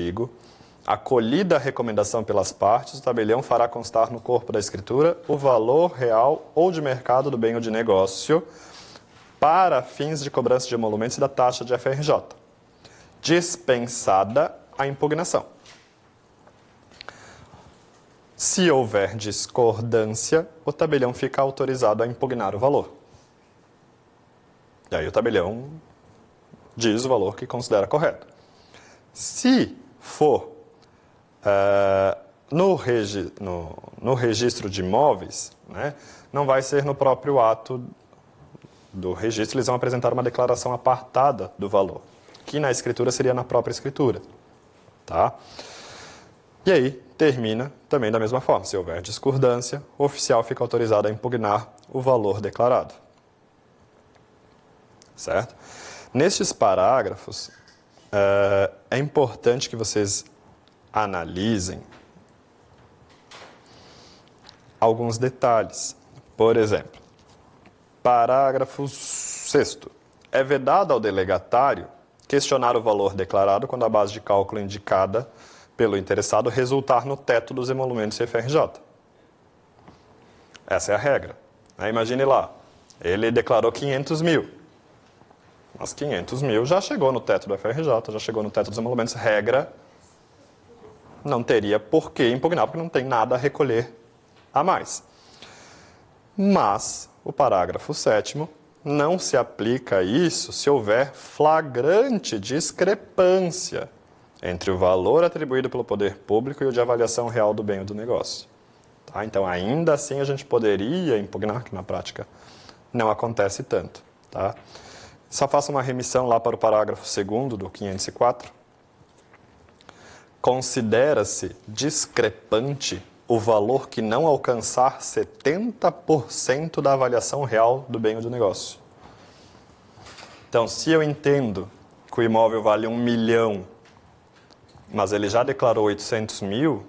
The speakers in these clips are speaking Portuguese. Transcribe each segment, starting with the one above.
artigo, acolhida a recomendação pelas partes, o tabelião fará constar no corpo da escritura o valor real ou de mercado do bem ou de negócio para fins de cobrança de emolumentos da taxa de FRJ, dispensada a impugnação. Se houver discordância, o tabelião fica autorizado a impugnar o valor. E aí o tabelião diz o valor que considera correto. Se for uh, no, regi no, no, registro de imóveis, né, não vai ser no próprio ato do registro, eles vão apresentar uma declaração apartada do valor, que na escritura seria na própria escritura. Tá? E aí termina também da mesma forma. Se houver discordância, o oficial fica autorizado a impugnar o valor declarado. Certo? Nestes parágrafos, é, é importante que vocês analisem alguns detalhes. Por exemplo, parágrafo 6. É vedado ao delegatário questionar o valor declarado quando a base de cálculo indicada pelo interessado resultar no teto dos emolumentos CFRJ. Essa é a regra. Imagine lá, ele declarou 500 mil. Mas 500 mil já chegou no teto do FRJ, já chegou no teto dos emolumentos. Regra, não teria por que impugnar, porque não tem nada a recolher a mais. Mas o parágrafo 7 não se aplica a isso se houver flagrante discrepância entre o valor atribuído pelo poder público e o de avaliação real do bem ou do negócio. Tá? Então, ainda assim, a gente poderia impugnar, que na prática não acontece tanto. Tá? Só faço uma remissão lá para o parágrafo 2 do 504. Considera-se discrepante o valor que não alcançar 70% da avaliação real do bem ou do negócio. Então, se eu entendo que o imóvel vale um milhão mas ele já declarou 800 mil,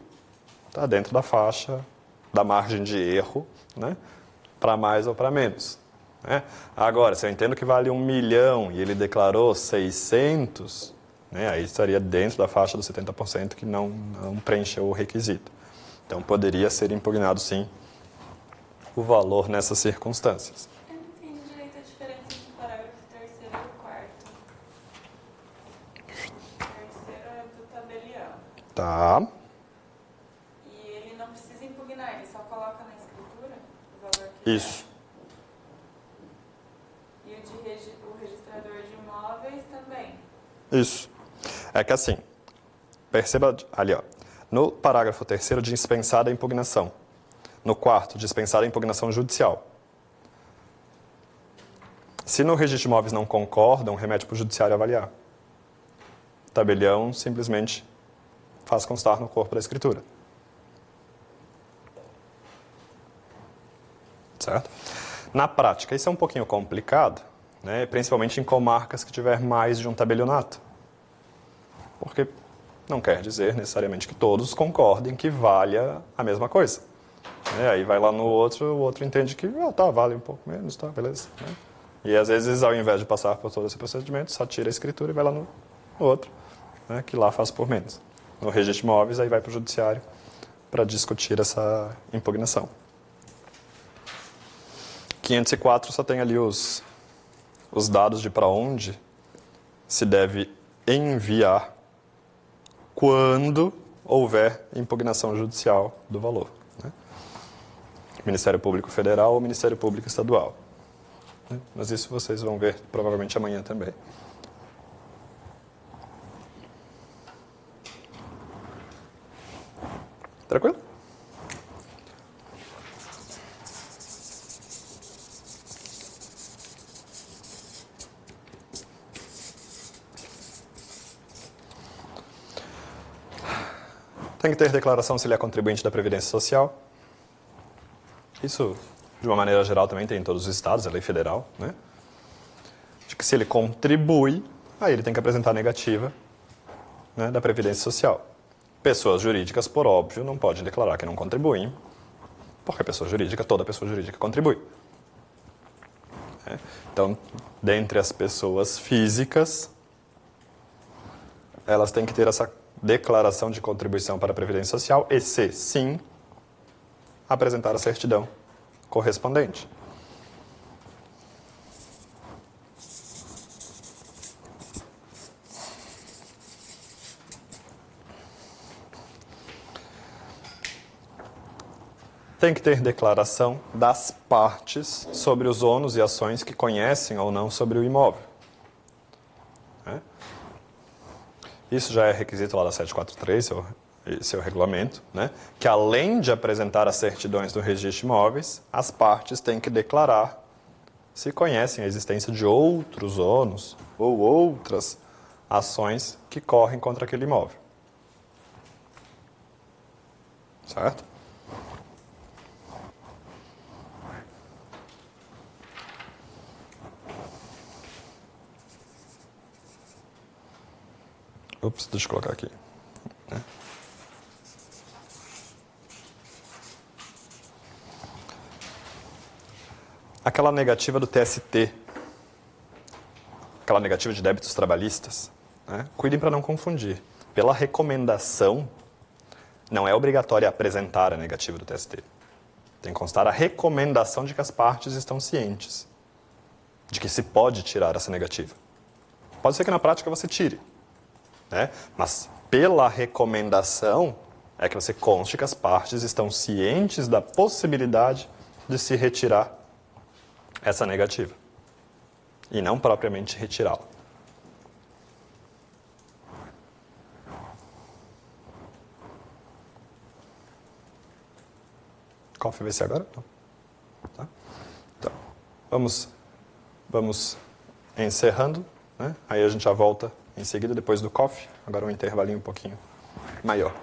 está dentro da faixa da margem de erro, né? para mais ou para menos. Né? Agora, se eu entendo que vale um milhão e ele declarou 600, né? aí estaria dentro da faixa dos 70% que não, não preencheu o requisito. Então, poderia ser impugnado, sim, o valor nessas circunstâncias. Tá. E ele não precisa impugnar, ele só coloca na escritura o valor que Isso. É. O registrador de imóveis também. Isso. É que assim, perceba ali, ó, no parágrafo terceiro, dispensada a impugnação. No quarto, dispensada a impugnação judicial. Se no registro de imóveis não concordam, remete para o judiciário avaliar. O tabelião simplesmente faz constar no corpo da escritura. Certo? Na prática, isso é um pouquinho complicado, né? principalmente em comarcas que tiver mais de um tabelionato. Porque não quer dizer necessariamente que todos concordem que valha a mesma coisa. É, aí vai lá no outro, o outro entende que, ah, tá, vale um pouco menos, tá, beleza. Né? E às vezes, ao invés de passar por todo esse procedimento, só tira a escritura e vai lá no, no outro, né, que lá faz por menos no registro de imóveis, aí vai para o judiciário para discutir essa impugnação. 504 só tem ali os, os dados de para onde se deve enviar quando houver impugnação judicial do valor. Né? Ministério Público Federal ou Ministério Público Estadual. Né? Mas isso vocês vão ver provavelmente amanhã também. Tranquilo? Tem que ter declaração se ele é contribuinte da Previdência Social. Isso, de uma maneira geral, também tem em todos os estados, é lei federal, né? De que se ele contribui, aí ele tem que apresentar a negativa né, da Previdência Social. Pessoas jurídicas, por óbvio, não podem declarar que não contribuem, porque pessoa jurídica, toda pessoa jurídica contribui. É. Então, dentre as pessoas físicas, elas têm que ter essa declaração de contribuição para a Previdência Social e, se sim, apresentar a certidão correspondente. tem que ter declaração das partes sobre os ônus e ações que conhecem ou não sobre o imóvel. É? Isso já é requisito lá da 743, seu, seu regulamento, né? que além de apresentar as certidões do registro de imóveis, as partes têm que declarar se conhecem a existência de outros ônus ou outras ações que correm contra aquele imóvel. Certo? Ups, deixa eu colocar aqui. Né? Aquela negativa do TST, aquela negativa de débitos trabalhistas, né? cuidem para não confundir. Pela recomendação, não é obrigatório apresentar a negativa do TST. Tem que constar a recomendação de que as partes estão cientes de que se pode tirar essa negativa. Pode ser que na prática você tire, né? Mas pela recomendação é que você conste que as partes estão cientes da possibilidade de se retirar essa negativa e não propriamente retirá-la. Vai ser agora? Não. Tá? Então, vamos, vamos encerrando. Né? Aí a gente já volta em seguida, depois do coffee, agora um intervalinho um pouquinho maior.